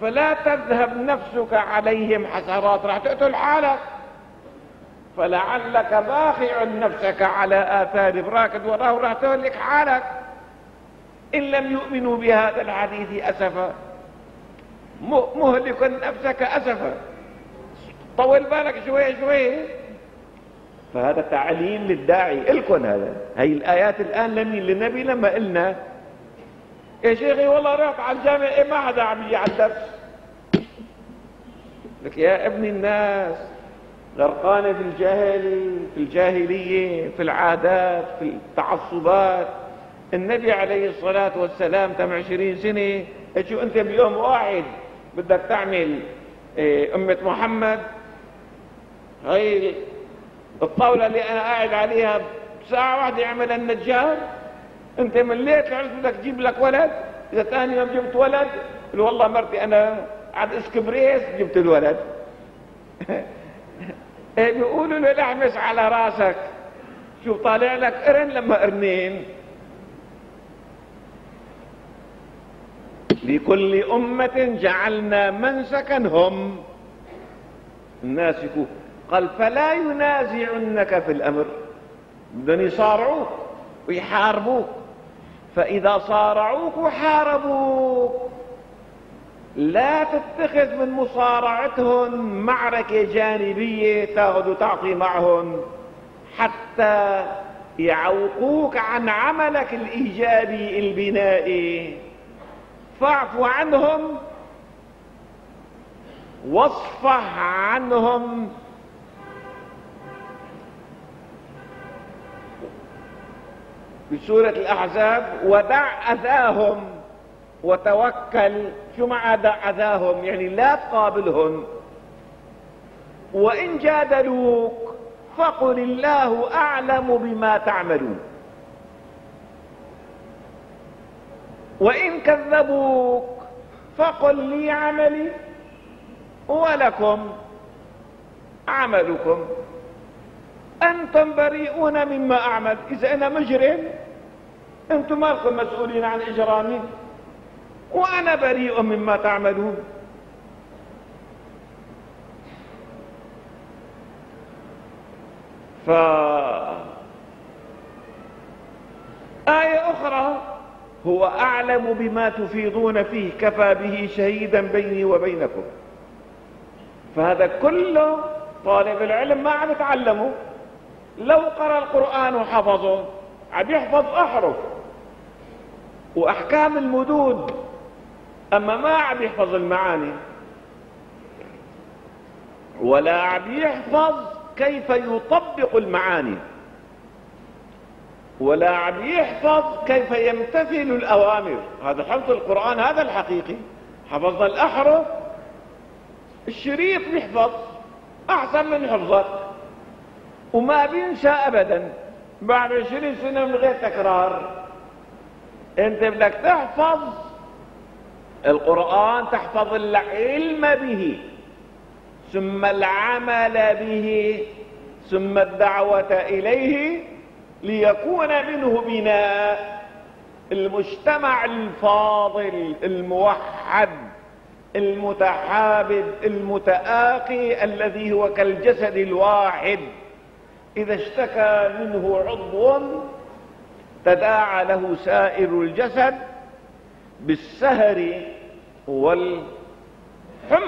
فلا تذهب نفسك عليهم حسرات. راح تقتل حالك. فلعلك باخع نفسك على آثار براكد وراه راح تهلك حالك. إن لم يؤمنوا بهذا الحديث أسفا. مهلك نفسك أسفا. طول بالك شوي شوي. فهذا تعليم للداعي. الكن هذا. هي الآيات الآن لمين للنبي لما قلنا يا شيخي والله رحت على الجامع إيه ما حدا عم يجي على الدرس لك يا ابن الناس غرقانة في الجاهل في الجاهلية في العادات في التعصبات. النبي عليه الصلاة والسلام تم عشرين سنة شو أنت بيوم واحد بدك تعمل إيه، أمة محمد؟ هاي الطاولة اللي أنا قاعد عليها ساعة واحدة يعمل النجار؟ أنت مليت العرس بدك تجيب لك ولد؟ إذا ثاني يوم جبت ولد والله مرتي أنا عاد إسكبريس جبت الولد. إيه بيقولوا له احمس على راسك. شوف طالع لك قرن لما قرنين. لكل أمة جعلنا منسكا هم ناسكوه قال فلا ينازعنك في الأمر. بدهم يصارعوك ويحاربوك. فإذا صارعوك وحاربوك لا تتخذ من مصارعتهم معركة جانبية تاخذ وتعطي معهم حتى يعوقوك عن عملك الإيجابي البنائي. فاعف عنهم واصفح عنهم بسورة الأحزاب ودع أذاهم وتوكل شو معنى دع أذاهم؟ يعني لا تقابلهم. وإن جادلوك فقل الله أعلم بما تعملون. وإن كذبوك فقل لي عملي ولكم عملكم. أنتم بريئون مما أعمل. إذا أنا مجرم أنتم مالكم مسؤولين عن إجرامي. وأنا بريء مما تعملون. ف آية أخرى هو أعلم بما تفيضون فيه. كفى به شهيدا بيني وبينكم. فهذا كله طالب العلم ما عم يتعلمه. لو قرأ القرآن وحفظه عم يحفظ أحرف. وأحكام المدود أما ما عم يحفظ المعاني. ولا عم يحفظ كيف يطبق المعاني. ولا عم يحفظ كيف يمتثل الأوامر. هذا حفظ القرآن هذا الحقيقي. حفظنا الأحرف الشريط بيحفظ أحسن من حفظك وما بينسى أبدا. بعد عشرين سنة من غير تكرار. أنت بدك تحفظ القرآن تحفظ العلم به ثم العمل به ثم الدعوة إليه ليكون منه بناء. المجتمع الفاضل الموحد المتحابب المتآقي الذي هو كالجسد الواحد. إذا اشتكى منه عضو تداعى له سائر الجسد بالسهر وال